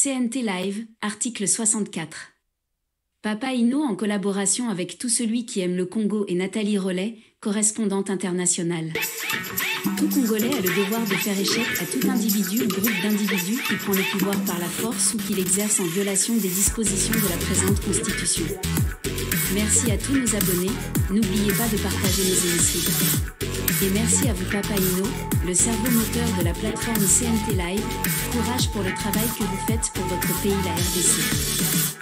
CNT Live, article 64. Papa Inou en collaboration avec Tout celui qui aime le Congo et Nathalie Rollet, correspondante internationale. Tout Congolais a le devoir de faire échec à tout individu ou groupe d'individus qui prend le pouvoir par la force ou qui l'exerce en violation des dispositions de la présente Constitution. Merci à tous nos abonnés, n'oubliez pas de partager nos émissions. Et merci à vous Papa Inno, le cerveau moteur de la plateforme CNT Live. Courage pour le travail que vous faites pour votre pays, la RDC.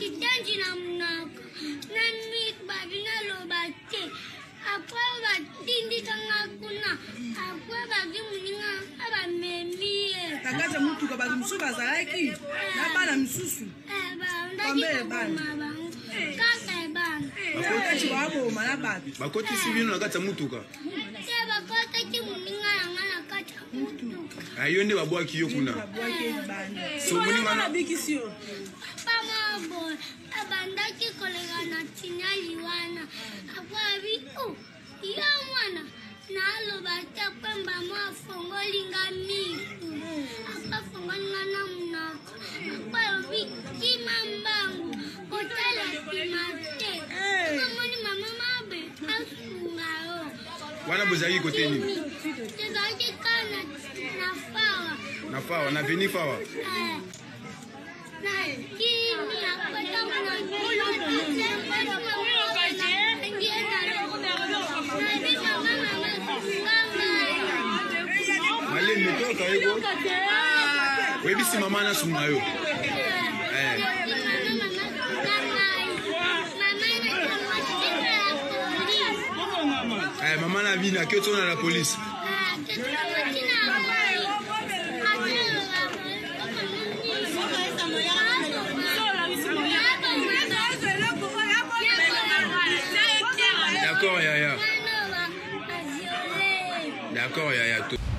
kitanji na munaka na mik babi naloba te apwa batindikanga kuna apwa babi moninga abamemi ye na kati ya motuka bato mosusu bazalaki na bana misusu eh, bambele bana kaka ebanaakoti baaboma na bato bakotisi bino na kati ya motuka te bakotaki moninga yanga na kati ya motuka ayo nde babwaki yo kuna so moninga na bikisi yo boye abandaki kolega na tinyali wana akwabi u oh, yo mwana naaloba te pemba mo afongolinga miku akoafongolinga na munoko akwabi kima mbangu kotala nsima te eh. amamoni mama mabe asunga yo wana bozalaki kote nini tozalaki ka na fawa na fawa na veni fawa eh. malemi toyoka yeko oyebisi mama na suma yo eh. Eh, mama na bina ke tozona na polise ah, D'accord, Yaya. D'accord, Yaya.